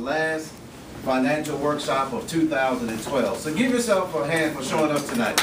last financial workshop of 2012. So give yourself a hand for showing up tonight.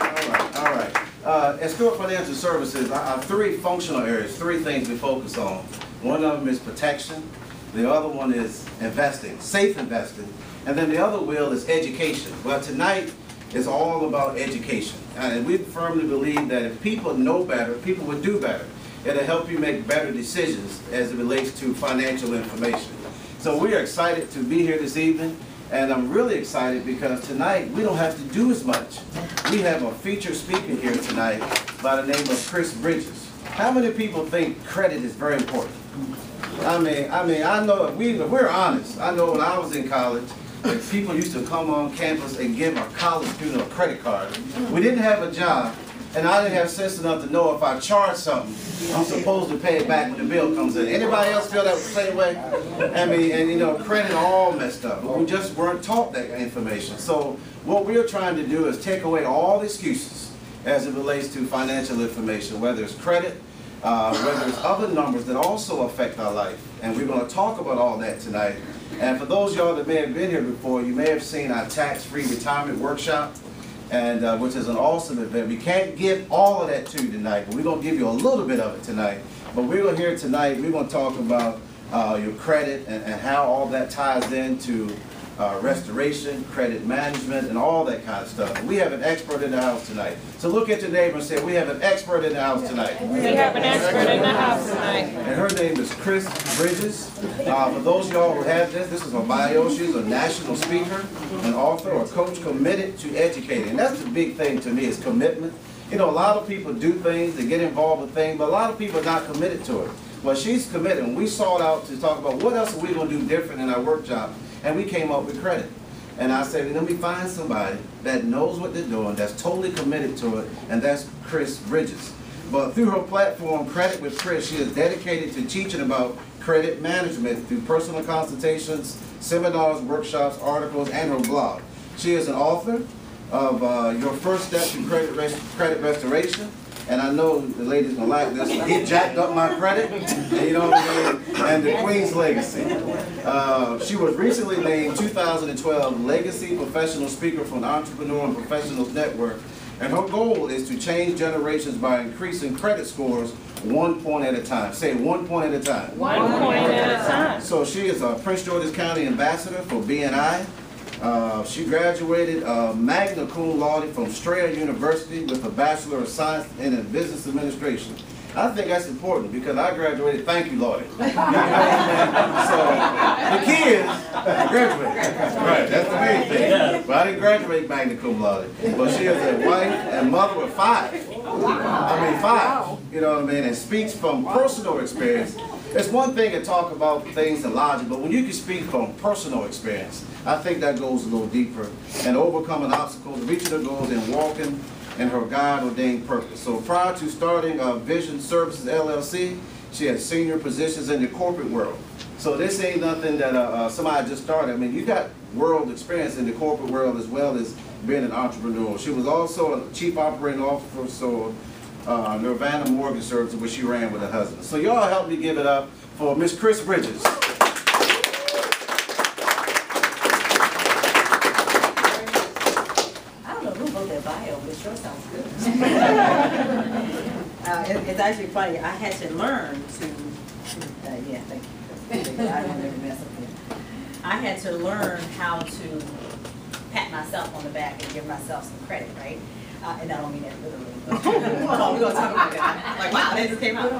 All right, all right. Uh, at Stewart Financial Services, I have three functional areas, three things we focus on. One of them is protection, the other one is investing, safe investing, and then the other wheel is education. Well, tonight is all about education. And we firmly believe that if people know better, people would do better. It'll help you make better decisions as it relates to financial information. So we are excited to be here this evening, and I'm really excited because tonight we don't have to do as much. We have a featured speaker here tonight by the name of Chris Bridges. How many people think credit is very important? I mean, I mean, I know we we're honest. I know when I was in college, people used to come on campus and give a college student a credit card. We didn't have a job, and I didn't have sense enough to know if I charge something, I'm supposed to pay it back when the bill comes in. Anybody else feel that same way? I mean, and you know, credit all messed up. We just weren't taught that information. So what we're trying to do is take away all the excuses as it relates to financial information, whether it's credit, uh, whether it's other numbers that also affect our life. And we're going to talk about all that tonight. And for those y'all that may have been here before, you may have seen our tax-free retirement workshop, and uh, which is an awesome event. We can't give all of that to you tonight, but we're going to give you a little bit of it tonight. But we're going to hear tonight, we're going to talk about uh, your credit and, and how all that ties into uh, restoration, credit management, and all that kind of stuff. We have an expert in the house tonight. So look at your neighbor and say, we have an expert in the house tonight. We have an expert in the house tonight. And her name is Chris Bridges. Uh, for those of y'all who have this, this is her bio. She's a national speaker, an author, or coach committed to educating. And that's the big thing to me is commitment. You know, a lot of people do things, they get involved with things, but a lot of people are not committed to it. Well, she's committed, and we sought out to talk about what else are we going to do different in our work job and we came up with credit. And I said, let me find somebody that knows what they're doing, that's totally committed to it, and that's Chris Bridges. But through her platform, Credit with Chris, she is dedicated to teaching about credit management through personal consultations, seminars, workshops, articles, and her blog. She is an author of uh, Your First Step to Credit, Rest credit Restoration, and I know the ladies gonna like this one. He jacked up my credit, you know what I mean? And the Queen's Legacy. Uh, she was recently named 2012 Legacy Professional Speaker from the Entrepreneur and Professionals Network. And her goal is to change generations by increasing credit scores one point at a time. Say one point at a time. One point at a time. So she is a Prince George's County Ambassador for BNI. Uh, she graduated uh, magna cum laude from Strayer University with a Bachelor of Science in Business Administration. I think that's important because I graduated, thank you, Lord. so the kids graduated. Right, that's the main thing. But I didn't graduate magna cum laude. But she is a wife and mother of five. I mean, five. You know what I mean? And speaks from personal experience. It's one thing to talk about things and logic, but when you can speak from personal experience, I think that goes a little deeper. And overcoming obstacles, reaching the goals, and walking in her God-ordained purpose. So prior to starting uh, Vision Services LLC, she had senior positions in the corporate world. So this ain't nothing that uh, uh, somebody just started. I mean, you got world experience in the corporate world as well as being an entrepreneur. She was also a chief operating officer for uh, Nirvana Mortgage Services, which she ran with her husband. So y'all help me give it up for Miss Chris Bridges. I don't know who wrote that bio, but it sure sounds good. uh, it, it's actually funny. I had to learn to. Uh, yeah, thank you. I don't ever mess up here. I had to learn how to pat myself on the back and give myself some credit, right? Uh, and I don't mean that literally. But we're gonna talk about that. Like, wow, that just came out.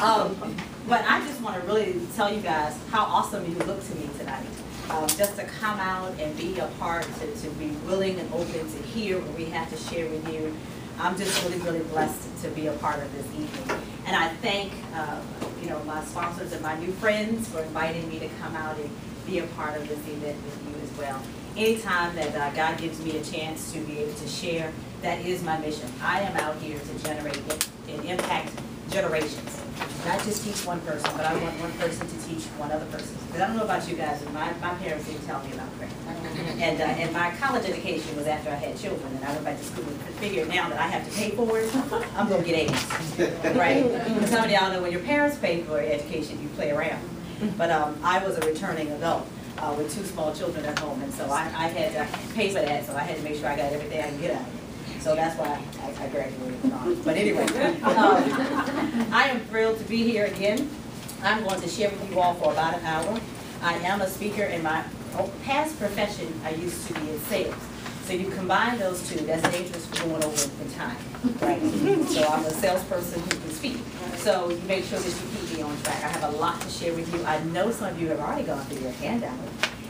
Um, but I just want to really tell you guys how awesome you look to me tonight. Um, just to come out and be a part, to, to be willing and open to hear what we have to share with you. I'm just really, really blessed to be a part of this evening. And I thank, uh, you know, my sponsors and my new friends for inviting me to come out and be a part of this event with you as well. Anytime that uh, God gives me a chance to be able to share, that is my mission. I am out here to generate and impact generations. Not just teach one person, but I want one person to teach one other person. Because I don't know about you guys, but my, my parents didn't tell me about credit. And, uh, and my college education was after I had children, and I went back to school and figured now that I have to pay for it, I'm gonna get A's, right? And Some of y'all know when your parents pay for your education, you play around. But, um, I was a returning adult, uh, with two small children at home, and so I, I had to pay for that, so I had to make sure I got everything I could get out of it. So that's why I, I graduated from. But anyway, um, I am thrilled to be here again. I'm going to share with you all for about an hour. I am a speaker in my past profession, I used to be in sales. So you combine those two, that's dangerous for going over in time, right? So I'm a salesperson who can speak. So you make sure that you keep me on track. I have a lot to share with you. I know some of you have already gone through your handout.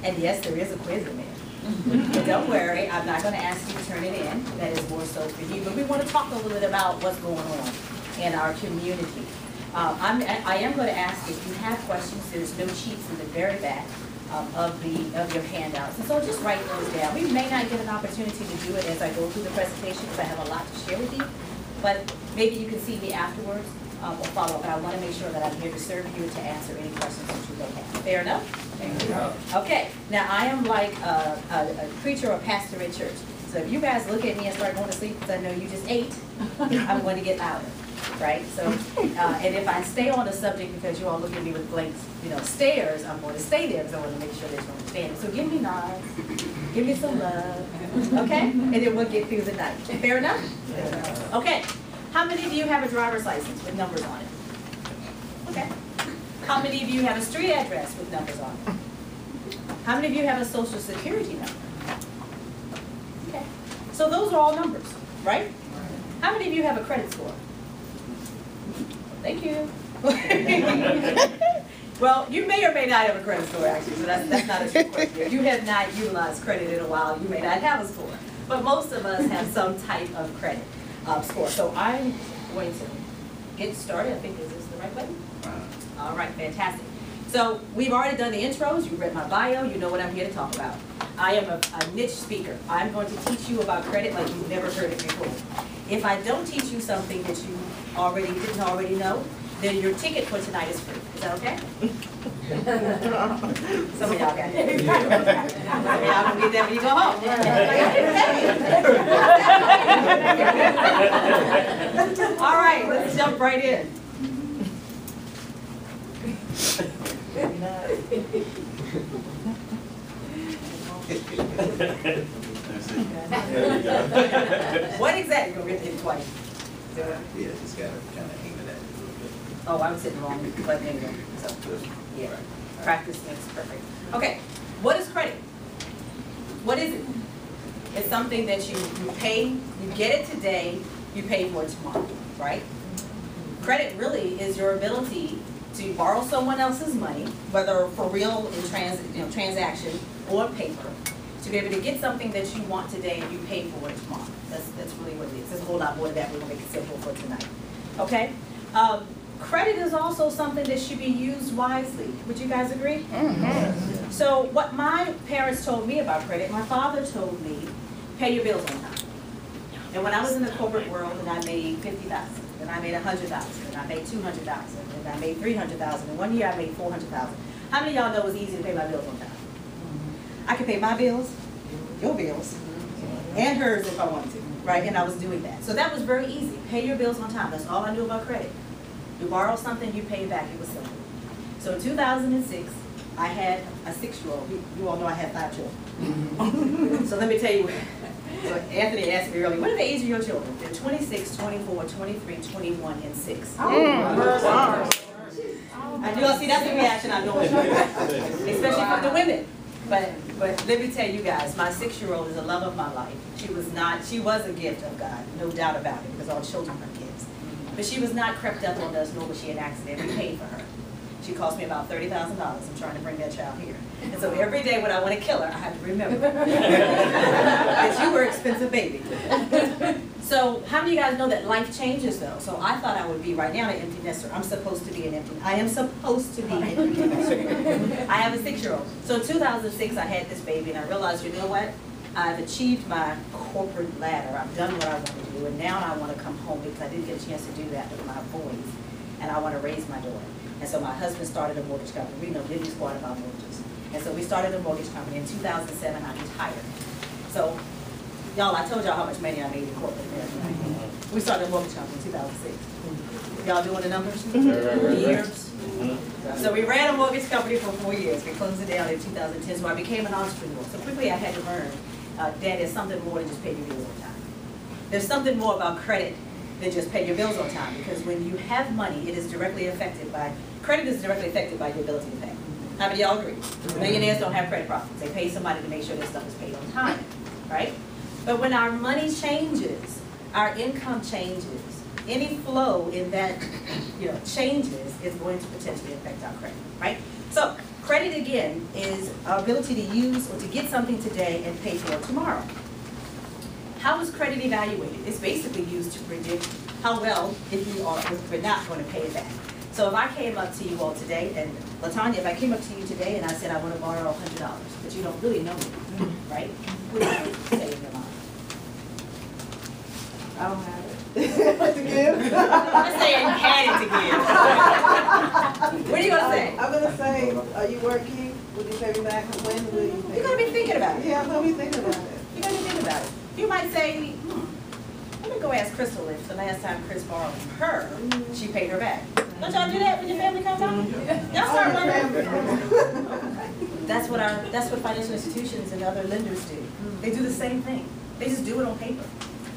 And yes, there is a quiz in there. Don't worry, I'm not gonna ask you to turn it in, that is more so for you, but we wanna talk a little bit about what's going on in our community. Uh, I'm, I am gonna ask if you have questions, there's no sheets in the very back um, of the, of your handouts, and so just write those down. We may not get an opportunity to do it as I go through the presentation, because I have a lot to share with you, but maybe you can see me afterwards, um, or follow up, but I wanna make sure that I'm here to serve you and to answer any questions that you may have. Fair enough? Okay, now I am like a, a, a preacher or pastor at church. So if you guys look at me and start going to sleep because I know you just ate, I'm going to get louder, right? So, uh, and if I stay on the subject because you all look at me with blank, you know, stares, I'm going to stay there because I want to make sure that you understand. So give me nods, give me some love, okay? And then we'll get through the night. Fair enough? Okay. How many of you have a driver's license with numbers on it? Okay. How many of you have a street address with numbers on it? How many of you have a social security number? Okay, so those are all numbers, right? How many of you have a credit score? Thank you. Well, you may or may not have a credit score actually, so that's, that's not a trick question. You have not utilized credit in a while, you may not have a score. But most of us have some type of credit, uh, score. So I'm going to get started. I think, is this the right button? All right, fantastic. So we've already done the intros, you've read my bio, you know what I'm here to talk about. I am a, a niche speaker. I'm going to teach you about credit like you've never heard it before. If I don't teach you something that you already didn't already know, then your ticket for tonight is free. Is that okay? Some of y'all got it. Y'all gonna get that when you go home. All right, let's jump right in. What exactly, you're gonna read it twice? Yeah, just gotta kinda aim it at it a little bit. Oh, I was sitting wrong, but anyway, so, yeah, practice makes perfect. Okay, what is credit? What is it? It's something that you, you pay, you get it today, you pay for it tomorrow, right? Credit really is your ability to borrow someone else's money, whether for real in trans, you know, transaction or paper, to be able to get something that you want today and you pay for it tomorrow. That's, that's really what it is. There's a whole lot more to that. We're gonna make it simple for tonight. Okay? Um, credit is also something that should be used wisely. Would you guys agree? So what my parents told me about credit, my father told me, pay your bills on time. And when I was in the corporate world and I made fifty thousand, and I made a hundred thousand, and I made two hundred thousand, and I made three hundred thousand, and one year I made four hundred thousand. How many of y'all know it was easy to pay my bills on time? I could pay my bills, your bills, and hers if I wanted to, right? And I was doing that. So that was very easy. Pay your bills on time. That's all I knew about credit. You borrow something, you pay it back. It was simple. So in 2006, I had a six-year-old. You- all know I had five children. Mm-hmm. So let me tell you, so Anthony asked me earlier, what are the age of your children? They're 26, 24, 23, 21, and 6. I do, see, that's the reaction I know, especially from the women. But, but let me tell you guys, my six-year-old is the love of my life. She was not, she was a gift of God, no doubt about it, because all children are gifts. But she was not crept up on us, nor was she an accident. We paid for her. She cost me about thirty thousand dollars. I'm trying to bring that child here. And so every day when I want to kill her, I have to remember that you were expensive baby. So how many of you guys know that life changes though? So I thought I would be right now an empty nester. I'm supposed to be an empty, I am supposed to be an empty nester. I have a six-year-old. So in 2006, I had this baby and I realized, you know what? I've achieved my corporate ladder. I've done what I want to do and now I want to come home because I didn't get a chance to do that with my boys. and I want to raise my daughter. And so my husband started a mortgage company. We know Living Squad about mortgages. And so we started a mortgage company. In 2007, I retired. So, y'all, I told y'all how much money I made in corporate America. We started a mortgage company in 2006. Y'all doing the numbers? Years. So we ran a mortgage company for four years. We closed it down in 2010, so I became an entrepreneur. So quickly I had to learn uh, that is something more than just paying your bills on time. There's something more about credit than just pay your bills on time, because when you have money, it is directly affected by, credit is directly affected by your ability to pay. How many of y'all agree? Millionaires don't have credit problems. They pay somebody to make sure their stuff is paid on time, right? But when our money changes, our income changes, any flow in that, you know, changes is going to potentially affect our credit, right? So credit again is our ability to use or to get something today and pay for it tomorrow. How is credit evaluated? It's basically used to predict how well if you are, if we're not going to pay it back. So if I came up to you all today, and Latanya, if I came up to you today and I said I want to borrow hundred dollars, but you don't really know me, right? Do you say? I don't have it. to give? I'm saying you had it to give. What are you gonna say? I'm gonna say, are you working? Will you pay me back? When will you pay? You're gonna be thinking about it. Yeah, I'm gonna be thinking about it. You're gonna be thinking about it. You might say, hmm, let me go ask Crystal if the last time Chris borrowed from her, she paid her back. Don't y'all do that when your family comes out? Y'all start wondering. That's what our, that's what financial institutions and other lenders do. They do the same thing. They just do it on paper.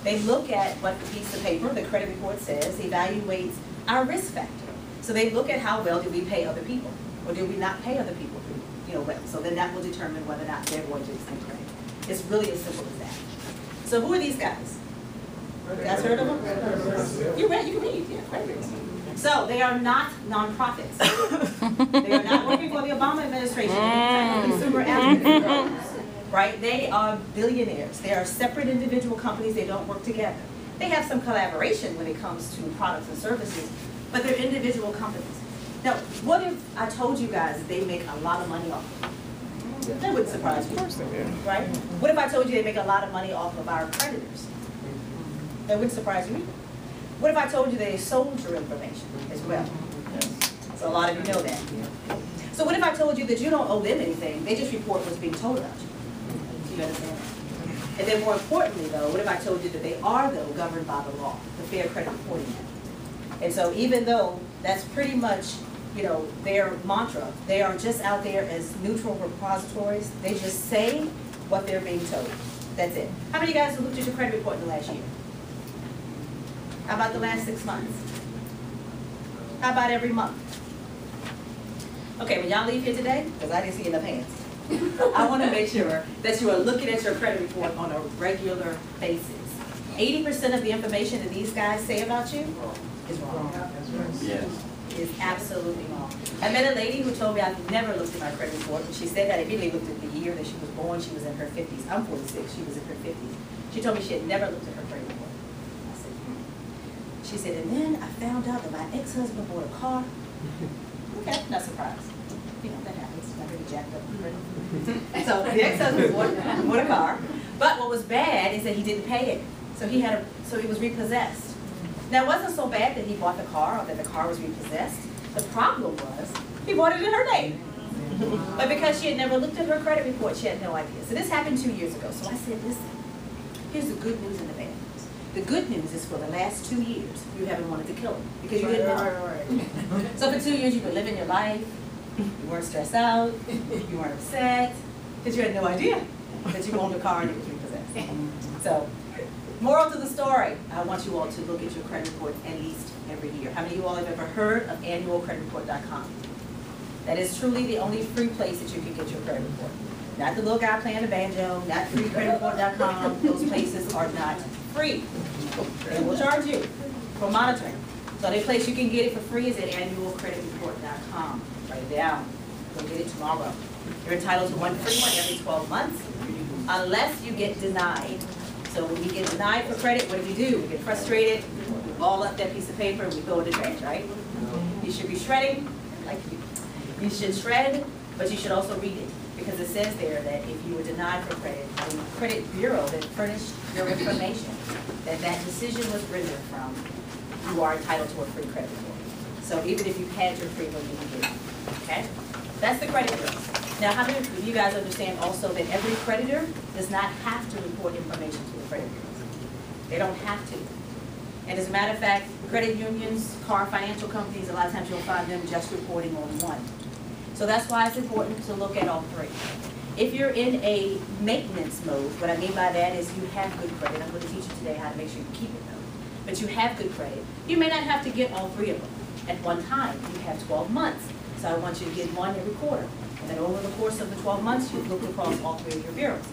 They look at what the piece of paper, the credit report says, evaluates our risk factor. So they look at how well did we pay other people, or did we not pay other people, you know, well. So then that will determine whether or not they're going to extend credit. It's really as simple as that. So who are these guys? You guys heard of them? You read, you can read, yeah, credit. So they are not nonprofits. They are not working for the Obama administration, of consumer programs, right? They are billionaires. They are separate individual companies. They don't work together. They have some collaboration when it comes to products and services, but they're individual companies. Now, what if I told you guys they make a lot of money off of? That wouldn't surprise you, right? What if I told you they make a lot of money off of our creditors? That wouldn't surprise you either. What if I told you they sold your information as well? So a lot of you know that. So what if I told you that you don't owe them anything, they just report what's being told about you? And then more importantly though, what if I told you that they are though governed by the law, the Fair Credit Reporting Act? And so even though that's pretty much, you know, their mantra, they are just out there as neutral repositories, they just say what they're being told. That's it. How many of you guys have looked at your credit report in the last year? How about the last six months? How about every month? Okay, when y'all leave here today, because I didn't see enough hands, I want to make sure that you are looking at your credit report on a regular basis. Eighty percent of the information that these guys say about you is wrong. Yes. Is absolutely wrong. I met a lady who told me I've never looked at my credit report, and she said that immediately looked at the year that she was born, she was in her fifties. I'm forty-six, she was in her fifties. She told me she had never looked at her credit report. I said, "Hmm." She said, and then I found out that my ex-husband bought a car. Okay, not surprised. You know, that happens, jacked up. So the ex-husband bought, bought a car, but what was bad is that he didn't pay it. So he had a, so he was repossessed. Now, it wasn't so bad that he bought the car or that the car was repossessed. The problem was, he bought it in her name. But because she had never looked at her credit report, she had no idea. So this happened two years ago. So I said, listen, here's the good news and the bad news. The good news is for the last two years, you haven't wanted to kill him because you didn't know. So for two years, you've been living your life, you weren't stressed out, you weren't upset, because you had no idea that you owned a car and it was repossessed. Mm-hmm. So, moral to the story, I want you all to look at your credit report at least every year. How many of you all have ever heard of annualcreditreport.com? That is truly the only free place that you can get your credit report. Not the little guy playing the banjo, not freecreditreport.com, those places are not free. They will charge you for monitoring. So the place you can get it for free is at annualcreditreport.com. It down. Go get it tomorrow. You're entitled to one free one every 12 months, unless you get denied. So when we get denied for credit, what do we do? We get frustrated, we ball up that piece of paper, and we throw it in the trash, right? You should be shredding, like you. You should shred, but you should also read it, because it says there that if you were denied for credit, the credit bureau that furnished your information, that that decision was rendered from, you are entitled to a free credit report. So even if you've had your pre-bill, you can get it, okay? That's the credit bureau. Now, how many of you guys understand also that every creditor does not have to report information to the credit bureaus? They don't have to. And as a matter of fact, credit unions, car financial companies, a lot of times you'll find them just reporting on one. So that's why it's important to look at all three. If you're in a maintenance mode, what I mean by that is you have good credit. I'm going to teach you today how to make sure you keep it though. But you have good credit. You may not have to get all three of them at one time. You have 12 months. So I want you to get one every quarter. And then over the course of the 12 months, you look across all three of your bureaus.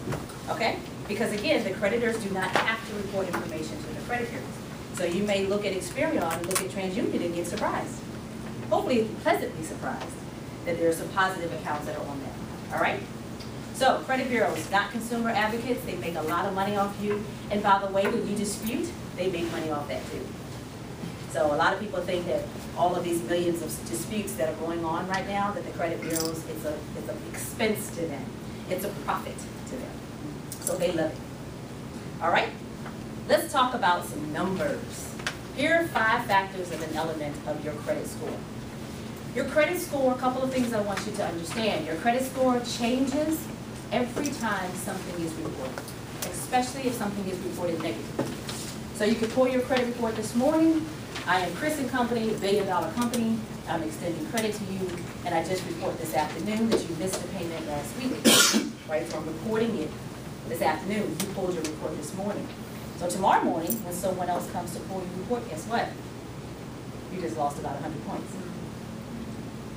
Okay? Because again, the creditors do not have to report information to the credit bureaus. So you may look at Experian and look at TransUnion and get surprised. Hopefully pleasantly surprised that there are some positive accounts that are on there. All right? So credit bureaus, not consumer advocates, they make a lot of money off you. And by the way, when you dispute, they make money off that too. So a lot of people think that all of these millions of disputes that are going on right now, that the credit bureaus, it's a, it's an expense to them. It's a profit to them. So they love it. All right? Let's talk about some numbers. Here are five factors of an element of your credit score. Your credit score, a couple of things I want you to understand. Your credit score changes every time something is reported, especially if something is reported negatively. So you could pull your credit report this morning. I am Chris and Company, billion dollar company. I'm extending credit to you, and I just report this afternoon that you missed a payment last week. Right, so I'm reporting it this afternoon. You pulled your report this morning. So tomorrow morning, when someone else comes to pull your report, guess what? You just lost about 100 points.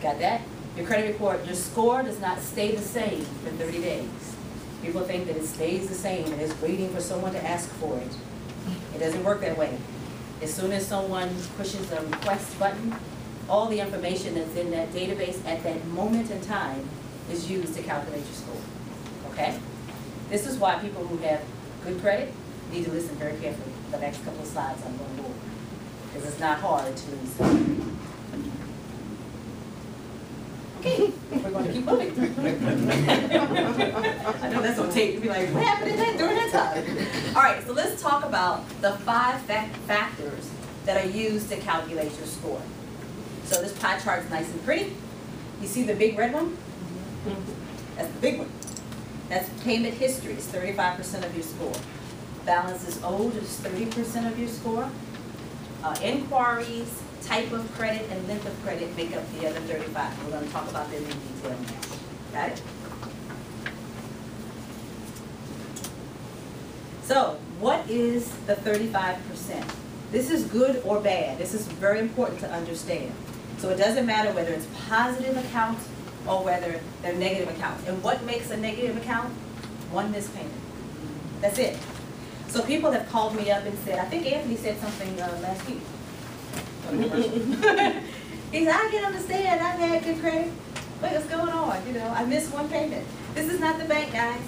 Got that? Your credit report, your score does not stay the same for 30 days. People think that it stays the same and is waiting for someone to ask for it. It doesn't work that way. As soon as someone pushes the request button, all the information that's in that database at that moment in time is used to calculate your score. Okay? This is why people who have good credit need to listen very carefully. The next couple of slides I'm going to go over. Because it's not hard to listen. We're to keep moving. I know that's on tape. You'll be like, what happened in that during that time? All right, so let's talk about the five fac- factors that are used to calculate your score. So this pie chart's nice and pretty. You see the big red one? That's the big one. That's payment history, it's thirty-five percent of your score. Balance is owed is thirty percent of your score. Uh, inquiries, type of credit, and length of credit make up the other thirty-five. We're gonna talk about them in detail now. Got it? So, what is the thirty-five percent? This is good or bad. This is very important to understand. So it doesn't matter whether it's positive accounts or whether they're negative accounts. And what makes a negative account? One missed payment. That's it. So people have called me up and said, I think Anthony said something uh, last week. He said, I can understand, I've had good credit. Wait, what's going on? You know, I missed one payment. This is not the bank, guys.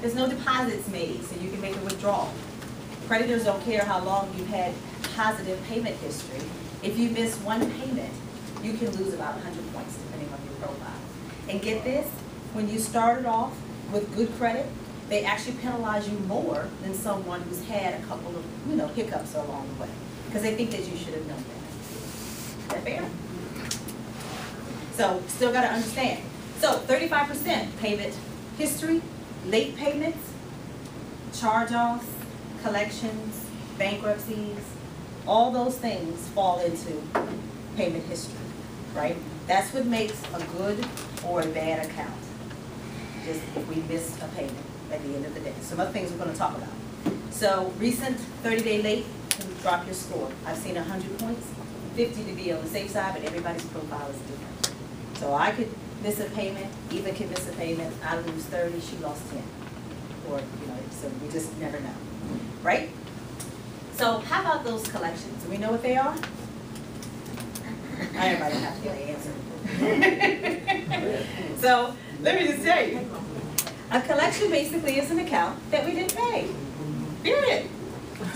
There's no deposits made, so you can make a withdrawal. Creditors don't care how long you've had positive payment history. If you miss one payment, you can lose about hundred points depending on your profile. And get this, when you started off with good credit, they actually penalize you more than someone who's had a couple of, you know, hiccups along the way. Because they think that you should have known that. That fair? So, still gotta understand. So, thirty-five percent payment history, late payments, charge-offs, collections, bankruptcies, all those things fall into payment history, right? That's what makes a good or a bad account. Just if we miss a payment at the end of the day. Some other things we're gonna talk about. So recent thirty-day late can drop your score. I've seen hundred points, fifty to be on the safe side, but everybody's profile is different. So I could miss a payment, Eva could miss a payment, I lose thirty, she lost ten. Or, you know, so we just never know, right? So how about those collections? Do we know what they are? I everybody have to answer. So, let me just tell you. A collection basically is an account that we didn't pay, period.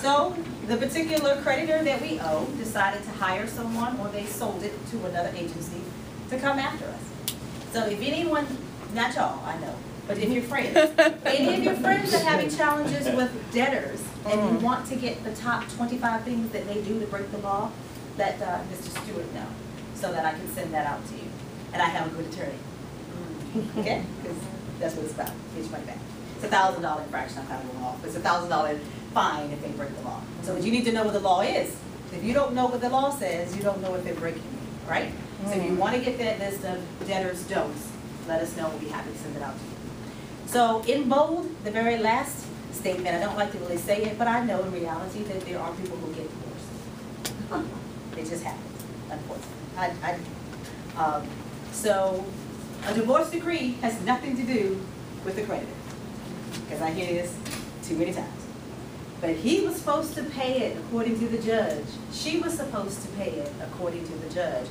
So, the particular creditor that we owe decided to hire someone or they sold it to another agency to come after us. So if anyone, not y'all, I know, but if your friends, any of your friends are having challenges with debtors and you mm-hmm. want to get the top 25 things that they do to break the law, let uh, Mr. Stewart know so that I can send that out to you. And I have a good attorney. Okay? Because that's what it's about. Get your money back. It's a $1,000 infraction. I'm kind of going off. It's a $1,000 Fine if they break the law. So you need to know what the law is. If you don't know what the law says, you don't know if they're breaking it, right? So if you mm-hmm. want to get that list of debtors' don'ts, let us know. We'll be happy to send it out to you. So in bold, the very last statement, I don't like to really say it, but I know in reality that there are people who get divorced. it just happens, unfortunately. I, I, um, so a divorce decree has nothing to do with the creditor, because I hear this too many times. But he was supposed to pay it according to the judge. She was supposed to pay it according to the judge.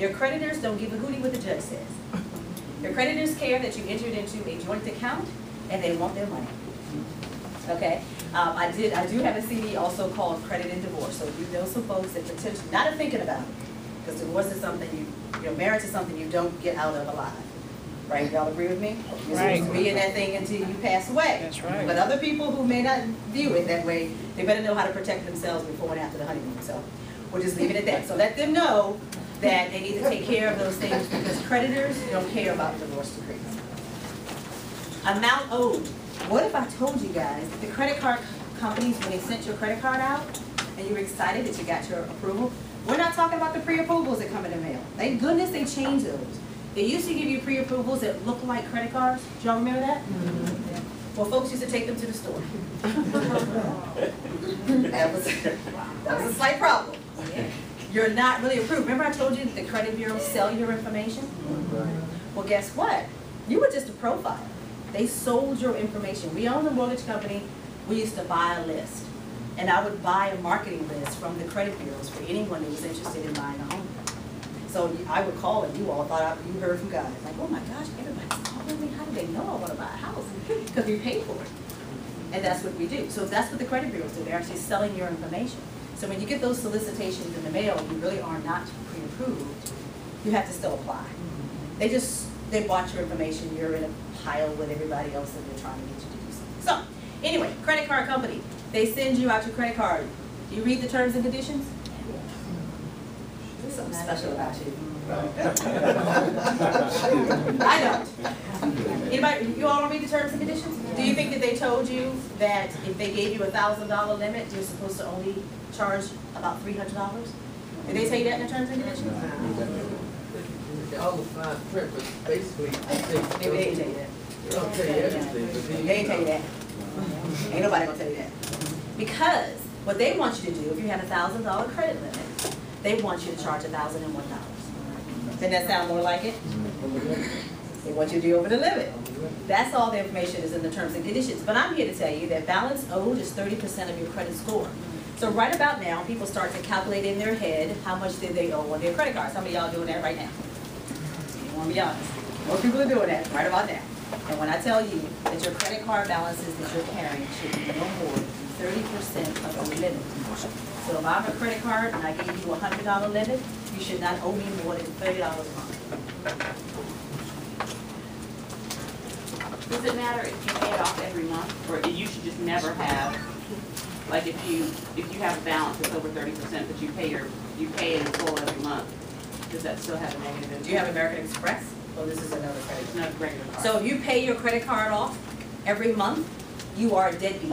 Your creditors don't give a hootie what the judge says. Your creditors care that you entered into a joint account and they want their money. Okay? Um, I did, I do have a CD also called Credit and Divorce, so if you know some folks that potentially, not thinking about it, because divorce is something you, you know, marriage is something you don't get out of alive. Right? Y'all agree with me? You're supposed to be in that thing until you pass away. That's right. But other people who may not view it that way, they better know how to protect themselves before and after the honeymoon, so we'll just leave it at that. So let them know that they need to take care of those things because creditors don't care about divorce decrees. Amount owed. What if I told you guys that the credit card companies, when they sent your credit card out and you were excited that you got your approval, we're not talking about the pre-approvals that come in the mail. Thank goodness they changed those. They used to give you pre-approvals that looked like credit cards. Do y'all remember that? Mm-hmm. Well, folks used to take them to the store. That was, that was a slight problem. You're not really approved. Remember I told you that the credit bureaus sell your information? Mm-hmm. Well, guess what? You were just a profile. They sold your information. We own a mortgage company. We used to buy a list. And I would buy a marketing list from the credit bureaus for anyone that was interested in buying a home. So I would call and you all thought I, you heard from God. Like, oh my gosh, everybody's calling me. How do they know I want to buy a house? Because we paid for it. And that's what we do. So that's what the credit bureaus do. They're actually selling your information. So when you get those solicitations in the mail, you really are not pre-approved. You have to still apply. They just, they bought your information. You're in a pile with everybody else that they're trying to get you to do something. So, anyway, credit card company, they send you out your credit card. Do you read the terms and conditions? There's something special about you. I don't. Anybody, you all don't read the terms and conditions? Do you think that they told you that if they gave you a thousand dollar limit, you're supposed to only charge about three hundred dollars? Did they say that in the terms and conditions? All the fine print, but basically, they they, didn't tell you that. they don't tell you everything, but. They ain't tell you that. Ain't nobody gonna tell you that. Because what they want you to do, if you have a thousand dollar credit limit, they want you to charge a thousand and one dollars. Doesn't that sound more like it? They want you to be over the limit. That's all the information is in the terms and conditions. But I'm here to tell you that balance owed is thirty percent of your credit score. So right about now, people start to calculate in their head, how much did they owe on their credit card? Some of y'all doing that right now. You wanna be honest? Most people are doing that right about now. And when I tell you that your credit card balances that you're carrying should be no more thirty percent of the limit. So if I have a credit card and I gave you a hundred dollar limit, you should not owe me more than thirty dollars a month. Does it matter if you pay it off every month, or you should just never have, like if you, if you have a balance that's over thirty percent, but you pay your, you pay it in full every month, does that still have a negative impact? Do you have American Express? Well, this is another credit. It's not a regular card. So if you pay your credit card off every month, you are a deadbeat.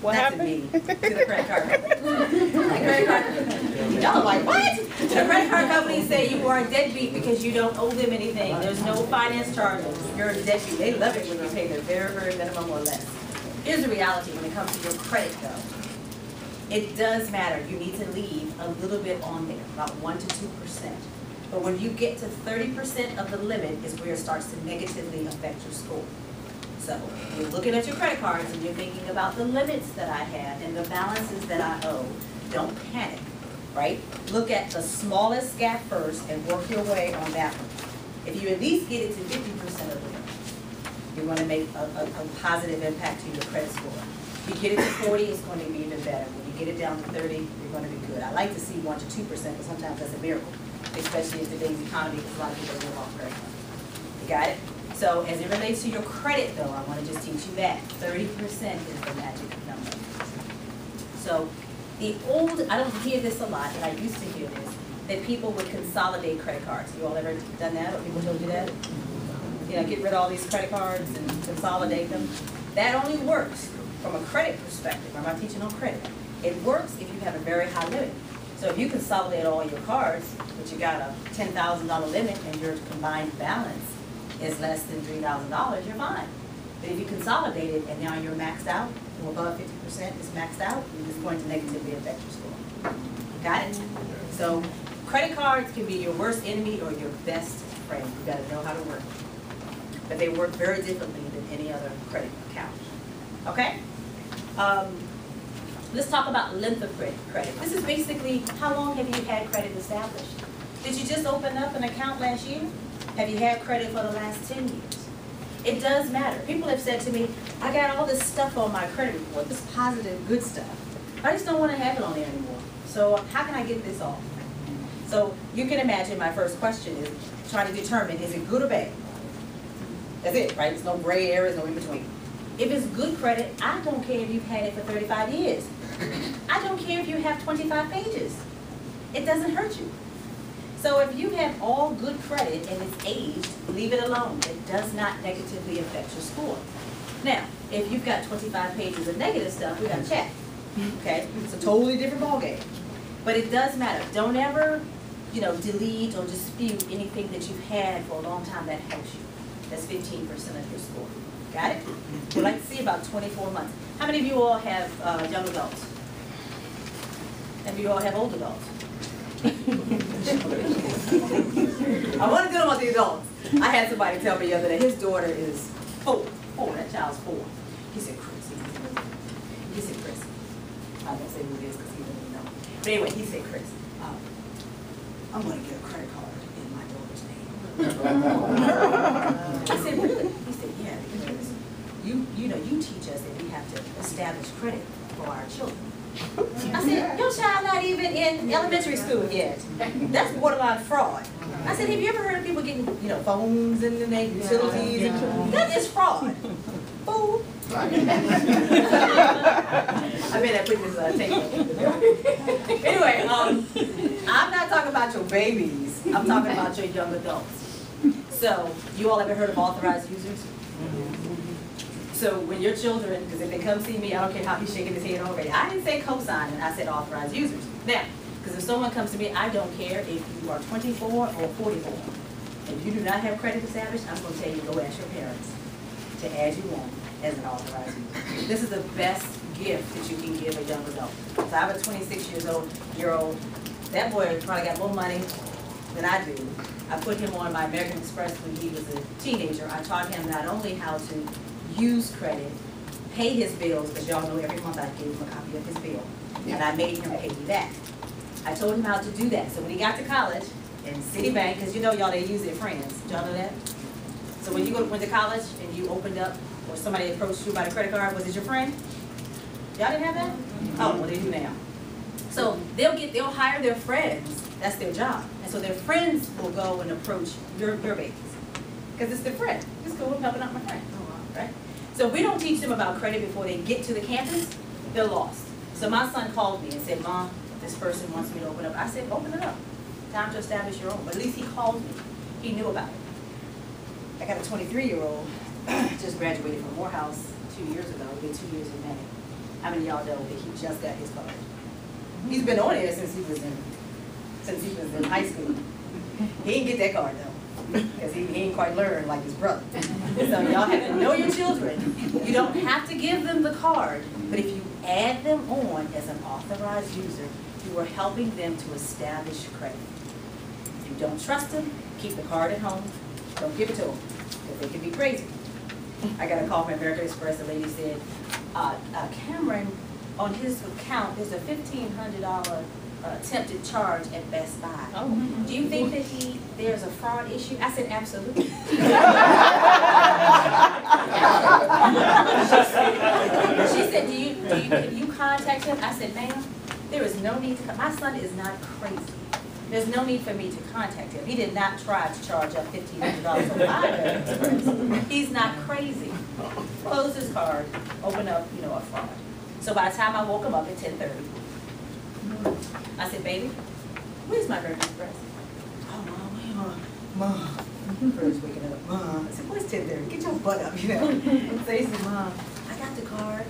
What happened? To the credit card. The credit card, y'all like, what? The credit card companies say you are a deadbeat because you don't owe them anything. There's no finance charges. You're a deadbeat. They love it when you pay their very, very minimum or less. Here's the reality when it comes to your credit though. It does matter. You need to leave a little bit on there, about one to two percent. But when you get to thirty percent of the limit is where it starts to negatively affect your score. So you're looking at your credit cards and you're thinking about the limits that I have and the balances that I owe. Don't panic, right? Look at the smallest gap first and work your way on that one. If you at least get it to fifty percent of the you're gonna make a, a, a positive impact to your credit score. If you get it to forty, it's gonna be even better. When you get it down to thirty, you're gonna be good. I like to see one to two percent, but sometimes that's a miracle, especially in today's economy, because a lot of people live off credit. You got it? So as it relates to your credit though, I wanna just teach you that, thirty percent is the magic number. So the old, I don't hear this a lot, but I used to hear this, that people would consolidate credit cards. You all ever done that, or people told you that? You know, get rid of all these credit cards and consolidate them. That only works from a credit perspective. I'm not teaching on credit. It works if you have a very high limit. So if you consolidate all your cards, but you got a ten thousand dollar limit and your combined balance is less than three thousand dollars, you're fine. But if you consolidate it and now you're maxed out, or above fifty percent is maxed out, it's going to negatively affect your score. Got it? So credit cards can be your worst enemy or your best friend. You gotta know how to work. But they work very differently than any other credit account. Okay? Um, let's talk about length of credit. This is basically, how long have you had credit established? Did you just open up an account last year? Have you had credit for the last ten years? It does matter. People have said to me, I got all this stuff on my credit report, this positive, good stuff. I just don't wanna have it on there anymore. So how can I get this off? So you can imagine my first question is trying to determine, is it good or bad? That's it, right? There's no gray areas, no in between. If it's good credit, I don't care if you've had it for thirty-five years. I don't care if you have twenty-five pages. It doesn't hurt you. So if you have all good credit and it's aged, leave it alone. It does not negatively affect your score. Now, if you've got twenty-five pages of negative stuff, we gotta check. Okay, it's a totally different ballgame. But it does matter. Don't ever, you know, delete or dispute anything that you've had for a long time that helps you. That's fifteen percent of your score. Got it? We'd like to see about twenty-four months. How many of you all have, uh, young adults? Have you all have old adults? I want to them on the adults. I had somebody tell me the other day, his daughter is four, four, that child's four. He said, Chris, he said, Chris, I won't say who it is because he doesn't know. But anyway, he said, Chris, um, I'm gonna get a credit card in my daughter's name. I said, really? He said, yeah, because you, you know, you teach us that we have to establish credit for our children. I said, your child not even in elementary school yet. That's borderline fraud. I said, have you ever heard of people getting, you know, phones and then they utilities? and That is fraud. Fool. I bet I put this uh, tape. Anyway, um, I'm not talking about your babies. I'm talking about your young adults. So, you all ever heard of authorized users? So when your children, because if they come see me, I don't care how he's shaking his head already. I didn't say cosign, and I said authorized users. Now, because if someone comes to me, I don't care if you are twenty-four or forty-four. If you do not have credit established, I'm gonna tell you, go ask your parents to add you on as an authorized user. This is the best gift that you can give a young adult. So I have a twenty-six years old, year old, that boy probably got more money than I do. I put him on my American Express when he was a teenager. I taught him not only how to use credit, pay his bills, because y'all know every month I gave him a copy of his bill, and I made him pay me back. I told him how to do that, so when he got to college, in Citibank, because you know y'all, they use their friends, y'all know that? So when you go, went to college and you opened up, or somebody approached you about a credit card, was it your friend? Y'all didn't have that? Mm-hmm. Oh, well, they do now. So they'll get, they'll hire their friends, that's their job, and so their friends will go and approach your, your babies. Because it's their friend, it's cool, I'm helping out my friend, oh, right? So if we don't teach them about credit before they get to the campus, they're lost. So my son called me and said, Mom, this person wants me to open up. I said, open it up. Time to establish your own. But at least he called me. He knew about it. I got a twenty-three-year-old, just graduated from Morehouse two years ago, it'll two years in May. How many y'all know that he just got his card? He's been on it since he was in, since he was in high school. He didn't get that card though, because he, he ain't quite learned like his brother. So y'all have to know your children. You don't have to give them the card, but if you add them on as an authorized user, you are helping them to establish credit. If you don't trust them, keep the card at home, don't give it to them, because they can be crazy. I got a call from American Express, the lady said, uh, uh, Cameron, on his account, there's a fifteen hundred dollar uh, attempted charge at Best Buy. Oh. Do you think that he, there's a fraud issue? I said, absolutely. She said, do you, do you, have you contact him? I said, ma'am, there is no need to, con- my son is not crazy. There's no need for me to contact him. He did not try to charge up fifteen hundred dollars on my American Express. He's not crazy. Close his card, open up, you know, a fraud. So by the time I woke him up at ten thirty, I said, baby, where's my American Express? Oh, mom, mom? Mom. First waking up, mom. I said, where's thirty? Get your butt up, you know? So he said, mom, I got the card.